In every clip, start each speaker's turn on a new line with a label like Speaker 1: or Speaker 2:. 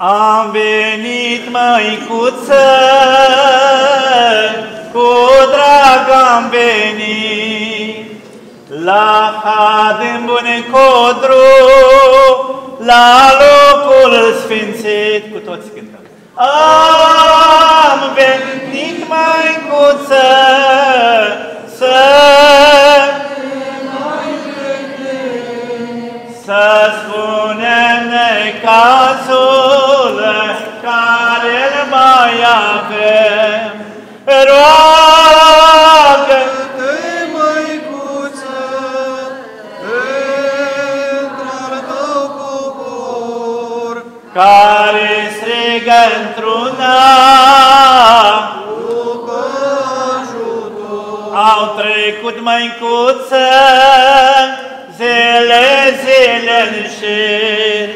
Speaker 1: Am venit, măicuță, cu drag am venit, la Hadem Bunecodru, la locul sfințit, cu toți cântăm. Am venit, măicuță, să să spunem necazul care îl mai avem. Roagă
Speaker 2: Te, măicuță, pentru al tău popor,
Speaker 1: care strigă într-una,
Speaker 2: după ajutor.
Speaker 1: au trecut măicuță, zile, zile în șir,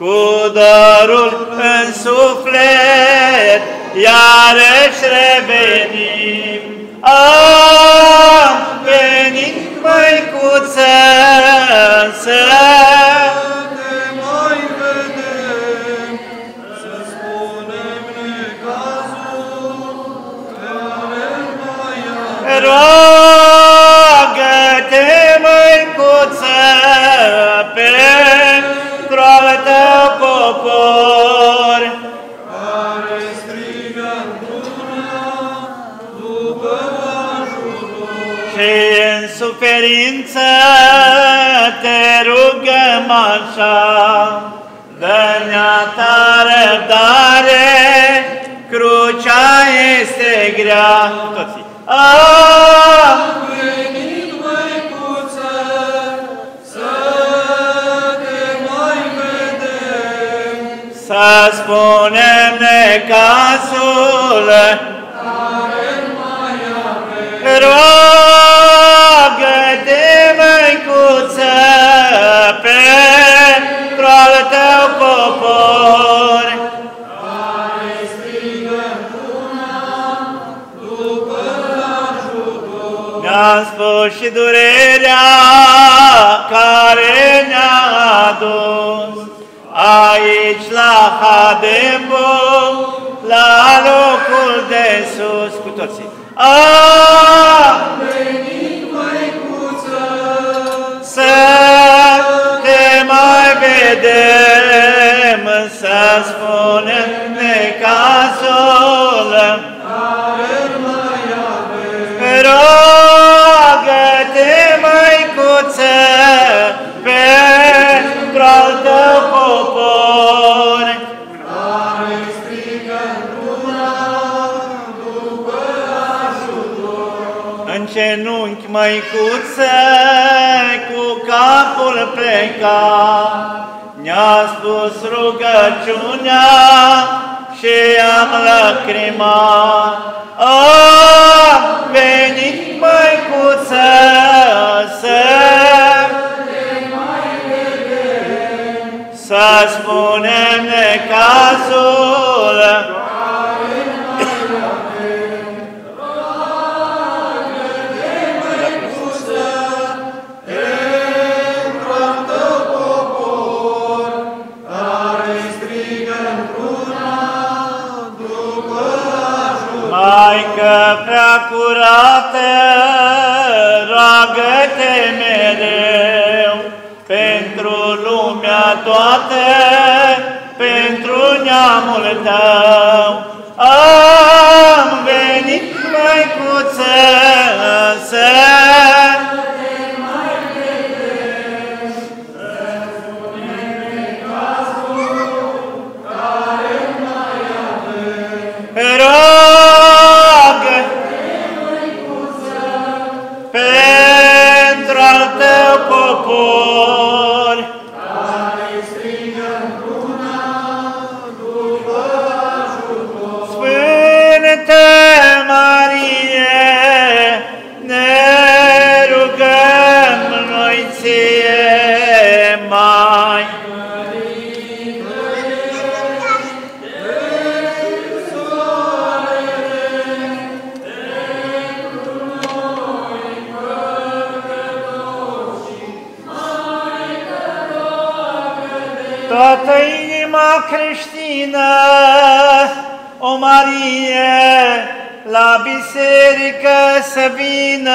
Speaker 1: cu dorul în suflet, iarăși revenim. Am și în suferință te rugăm așa, dă-ne-a ta răbdare, crucea este grea. Toții. Ah!
Speaker 2: Venit, măicuță, să te mai vedem,
Speaker 1: Să spunem necazul, și durerea care ne-a adus aici la Hadembo, la locul de sus, cu toții. Ah!
Speaker 2: Venit, măicuță,
Speaker 1: să te mai vedem, să spunem necazul, genunchi, măicuță, cu capul plecat, ne-a spus rugăciunea și am lacrimat. Am venit, măicuță, să să spunem necazul, curată, roagă-te mereu pentru lumea toată, pentru neamul tău. Inima creștină, o Marie, la biserică să vină,